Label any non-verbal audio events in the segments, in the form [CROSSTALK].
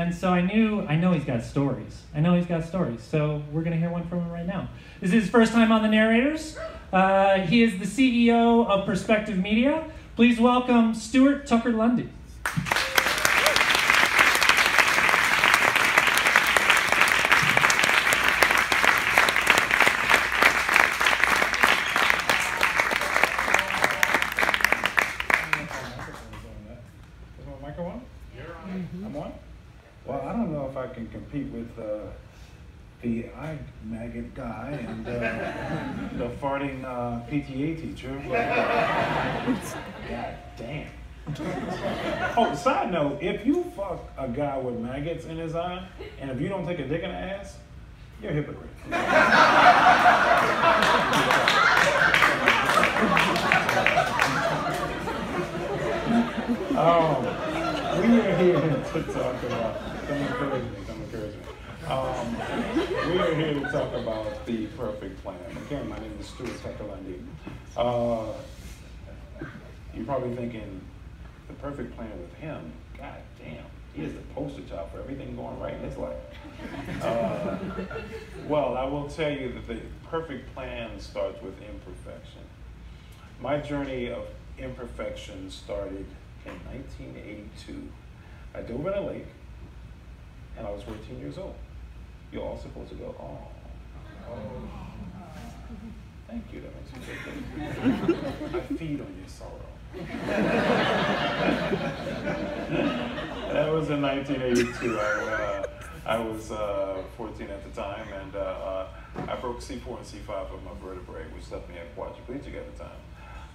And so I knew, I know he's got stories. I know he's got stories. So we're going to hear one from him right now. This is his first time on the narrators. Uh, he is the CEO of Perspective Media. Please welcome Stuart Tucker Lundy. Is my mic on? I'm on? Well, I don't know if I can compete with uh, the eye maggot guy and uh, the farting uh, PTA teacher. But, uh, God damn. Oh, side note, if you fuck a guy with maggots in his eye, and if you don't take a dick in the ass, you're a hypocrite. Um, we are here to talk about. Come encourage me. Come encourage me. Um, we are here to talk about the perfect plan. Again, my name is Stuart Tucker Lundy. Uh, you're probably thinking the perfect plan with him. God damn, he is the poster child for everything going right in his life. Uh, well, I will tell you that the perfect plan starts with imperfection. My journey of imperfection started in 1982. I dove in a lake, and I was 14 years old. You're all supposed to go, oh, oh. Thank you, that makes me feel good. I feed on your sorrow. that was in 1982. I, uh, I was uh, 14 at the time, and uh, uh I broke C4 and C5 of my vertebrae, which left me in quadriplegic at the time.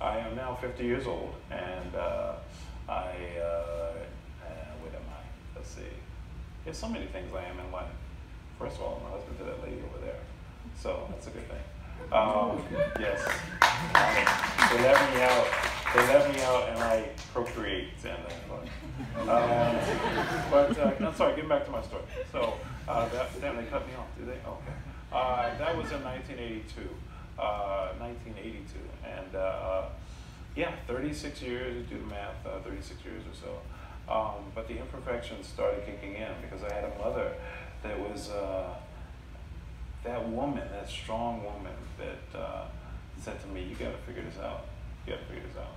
I am now 50 years old, and uh, I, uh, what am I? Let's see. There's so many things I am in life. First of all, I'm husband to that lady over there, so that's a good thing. Um, yes. Um, they let me out. They let me out, and I procreate, and that's fun. Um, but uh, I'm sorry. Getting back to my story. So, uh, that, damn, they cut me off. Did they? Okay. Uh, that was in 1982. 1982, uh, and uh, yeah, 36 years, do the math, uh, 36 years or so. Um, but the imperfections started kicking in because I had a mother was uh, that woman, that strong woman that uh, said to me, you gotta figure this out. You gotta figure this out.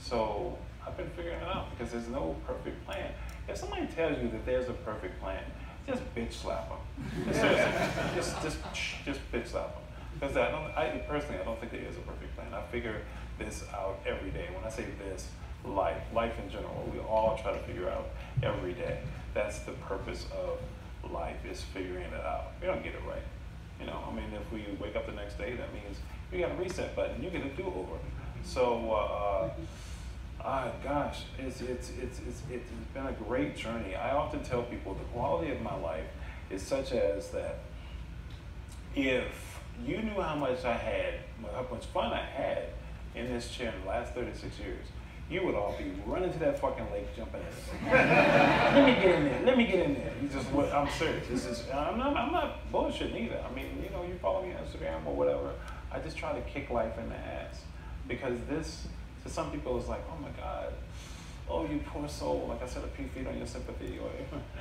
So I've been figuring it out because there's no perfect plan. If somebody tells you that there's a perfect plan, just bitch slap them. [LAUGHS] just, just, just bitch slap them. Because I, don't, I personally, I don't think there is a perfect plan. I figure this out every day. When I say this, life, life in general, we all try to figure out every day. That's the purpose of life, is figuring it out. We don't get it right. You know, I mean, if we wake up the next day, that means we got a reset button, you get a do-over. So, uh, uh, gosh, it's, it's, it's, it's, it's been a great journey. I often tell people the quality of my life is such as that if you knew how much I had, how much fun I had in this chair in the last 36 years, you would all be running to that fucking lake, jumping in. [LAUGHS] let me get in there. Let me get in there. You just, I'm serious. This is, I'm not, I'm not bullshitting either. I mean, you know, you follow me on Instagram or whatever. I just try to kick life in the ass because this, to some people, is like, oh my god, oh you poor soul. Like I said, a few feet on your sympathy. Or,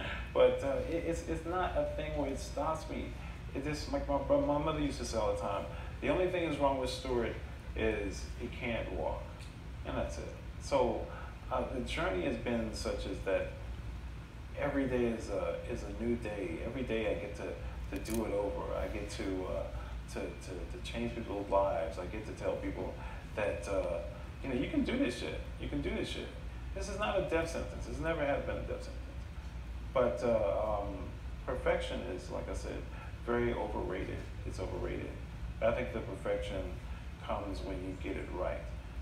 [LAUGHS] but uh, it, it's it's not a thing where it stops me. It just like my my mother used to say all the time. The only thing is wrong with Stuart is he can't walk, and that's it. So uh, the journey has been such as that every day is a is a new day. Every day I get to to do it over. I get to uh, to, to to change people's lives. I get to tell people that uh, you know you can do this shit. You can do this shit. This is not a death sentence. It's never had been a death sentence. But uh, um, perfection is, like I said, very overrated. It's overrated. I think the perfection comes when you get it right.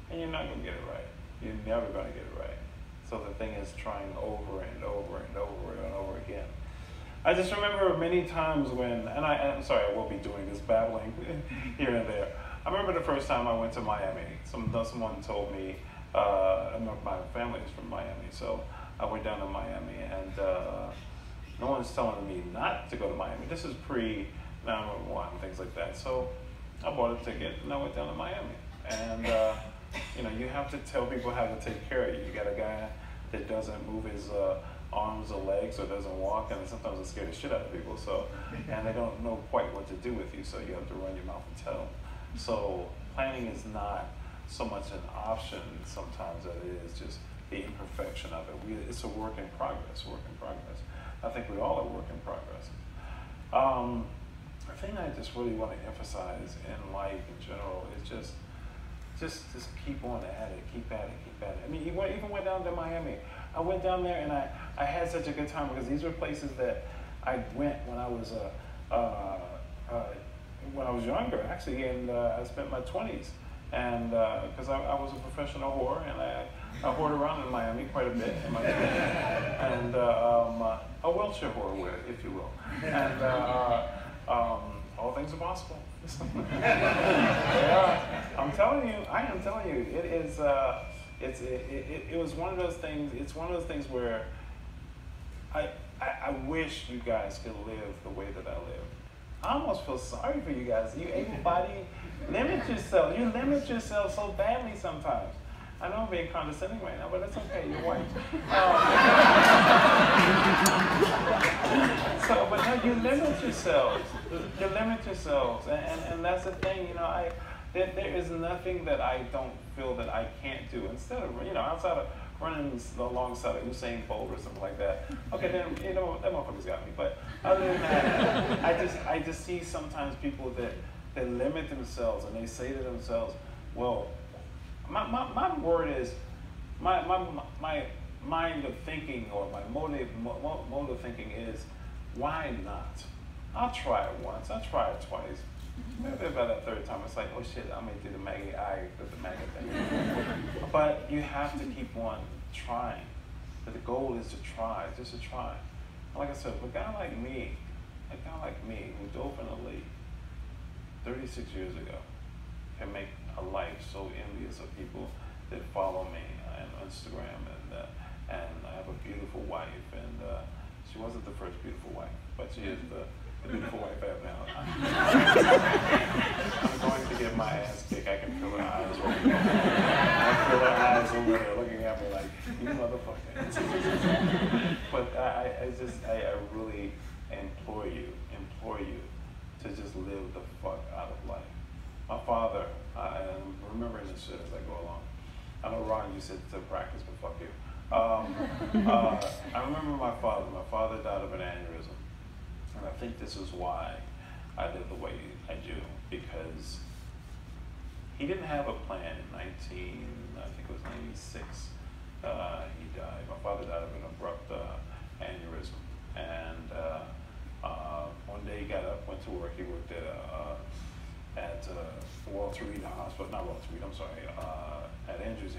And you're not going to get it right. You're never going to get it right. So the thing is trying over and over and over and over again. I just remember many times when, and I, am sorry, I will be doing this babbling [LAUGHS] here and there. I remember the first time I went to Miami. Some, someone told me, uh, my family is from Miami, so I went down to Miami, and uh, no one's telling me not to go to Miami. This is pre 911, things like that. So I bought a ticket and I went down to Miami. And, uh, you know, you have to tell people how to take care of you. You got a guy that doesn't move his uh, arms or legs or doesn't walk, and sometimes it scares the shit out of people. So, [LAUGHS] and they don't know quite what to do with you, so you have to run your mouth and tell. them. So, planning is not so much an option sometimes that it is just the imperfection of it. We, it's a work in progress, work in progress. I think we all are work in progress. Um, the thing I just really want to emphasize in life in general is just, just, just keep on at it, keep at it, keep at it. I mean, even, even went down to Miami. I went down there and I, I had such a good time because these were places that I went when I was a, uh, uh, when I was younger, actually, and uh, I spent my 20s. And because uh, I, I was a professional whore, and I, I whored around in Miami quite a bit in my 20s. and uh, um, uh, a wheelchair whore, if you will. And um, all things are possible. [LAUGHS] yeah, I'm telling you, I am telling you, it is. Uh, it's it, it, it, was one of those things. It's one of those things where I, I, I wish you guys could live the way that I live. I almost feel sorry for you guys. You able-bodied, limit yourself. You limit yourself so badly sometimes. I know I'm being condescending right now, but it's okay. You're white. Um, [LAUGHS] so, but no, you limit yourselves. You limit yourselves, and, and, and that's the thing. You know, I there, there is nothing that I don't feel that I can't do. Instead of you know, outside of running alongside of Usain Bolt or something like that. Okay, then you know that motherfucker's got me. But other than that, I just I just see sometimes people that that limit themselves and they say to themselves, well, my, my, my word is my, my my mind of thinking or my motive mode of thinking is why not? I'll try it once. I'll try it twice. Maybe about that third time, it's like, oh shit, I'm gonna do the Maggie I with the Maggie thing. [LAUGHS] but you have to keep on trying. But the goal is to try, just to try. Like I said, a guy like me, a guy like me, who dove in the league 36 years ago, can make a life so envious of people that follow me on Instagram, and uh, and I have a beautiful wife, and uh, she wasn't the first beautiful wife, but she is the the beautiful wife I have now. [LAUGHS] I'm going to get my ass kicked. I can feel her eyes rolling. I feel her eyes over there looking at me like, you motherfucker. [LAUGHS] but I, I just, I, I really implore you, implore you to just live the fuck out of life. My father, I, am remembering this shit as I go along. I know Ron, you said to practice, but fuck you. Um, uh, [LAUGHS] I remember my father. My father died of an aneurysm. And I think this is why I live the way I do, because he didn't have a plan in 19, I think it was 96. Uh, he died. My father died of an abrupt uh, aneurysm. And uh, uh one day he got up, went to work. He worked at uh, at uh, Walter Reed Hospital, not Walter Reed, I'm sorry, at Andrews,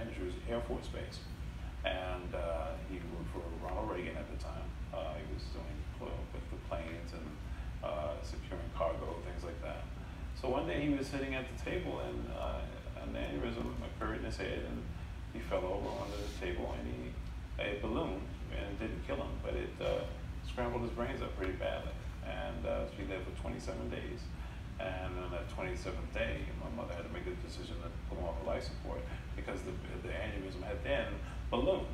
Andrews Air Force Base. And he worked for Ronald Reagan at the time. he was doing with the planes and uh, securing cargo, things like that. So one day he was sitting at the table and uh, an aneurysm occurred in his head and he fell over onto the table and he, a balloon, and it didn't kill him, but it uh, scrambled his brains up pretty badly. And uh, he lived for 27 days. And on that 27th day, my mother had to make the decision to put him off of life support because the, the aneurysm had then ballooned.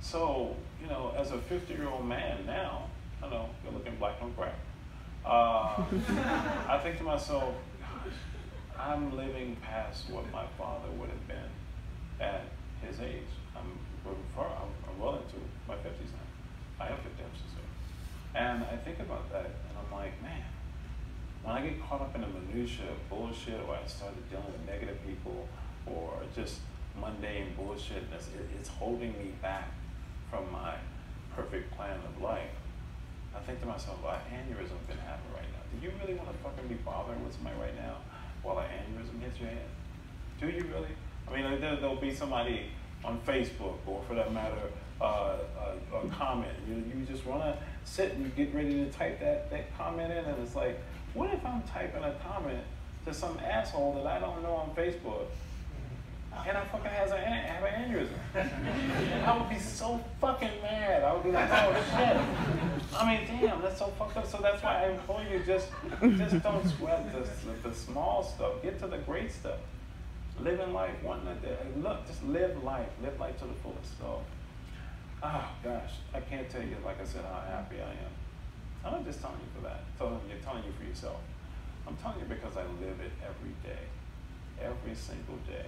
So, you know, as a 50 year old man now, I know, you're looking black on crack. Uh, [LAUGHS] I think to myself, gosh, I'm living past what my father would have been at his age. I'm, far, I'm, I'm well into my 50s now. I am 50, I'm so And I think about that, and I'm like, man, when I get caught up in the minutia of bullshit, or I started dealing with negative people, or just mundane bullshit, it's, it's holding me back from my perfect plan of life. I think to myself, well, an aneurysm can happen right now. Do you really want to fucking be bothering with somebody right now while an aneurysm hits your head? Do you really? I mean, there, will be somebody on Facebook or for that matter, uh, a, a, comment. You, you just want to sit and get ready to type that, that comment in, and it's like, what if I'm typing a comment to some asshole that I don't know on Facebook and I fucking has a, have an aneurysm. [LAUGHS] I would be so fucking mad. I would be like, oh shit. I mean, damn, that's so fucked up. So that's why I implore you, just just don't sweat the, the small stuff. Get to the great stuff. Living life one day. Look, just live life. Live life to the fullest. So oh gosh, I can't tell you, like I said, how happy I am. I'm not just telling you for that. I'm telling you, telling you for yourself. I'm telling you because I live it every day, every single day.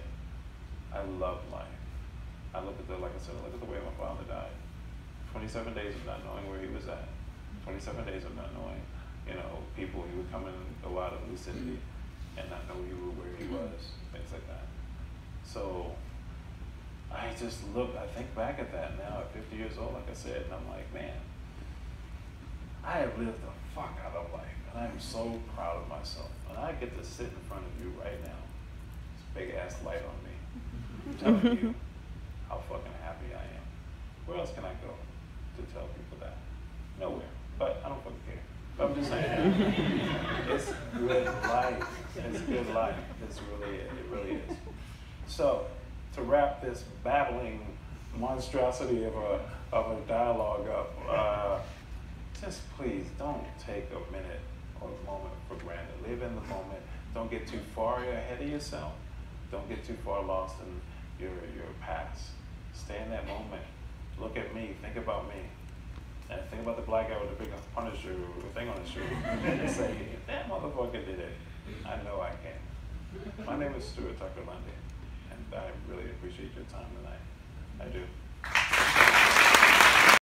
I love life. I look at the, like I said, I look at the way my father died. 27 days of not knowing where he was at. 27 days of not knowing, you know, people. He would come in, go out of lucidity and not know he, where he mm-hmm. was, things like that. So I just look, I think back at that now at 50 years old, like I said, and I'm like, man, I have lived the fuck out of life, and I am so proud of myself. And I get to sit in front of you right now, this big ass light on me, I'm [LAUGHS] telling you how fucking happy I am. Where else can I go to tell people that? Nowhere. But I don't fucking care. But I'm just saying, [LAUGHS] it's good life. It's good life. It's really, it really is. So, to wrap this babbling monstrosity of a, of a dialogue up, uh, just please don't take a minute or a moment for granted. Live in the moment. Don't get too far ahead of yourself. Don't get too far lost in your, your past. Stay in that moment. Look at me. Think about me. And think about the black guy with the big punisher thing on his shoulder. [LAUGHS] and say, if that motherfucker did it, I know I can. My name is Stuart Tucker Lundy, and I really appreciate your time tonight. I do.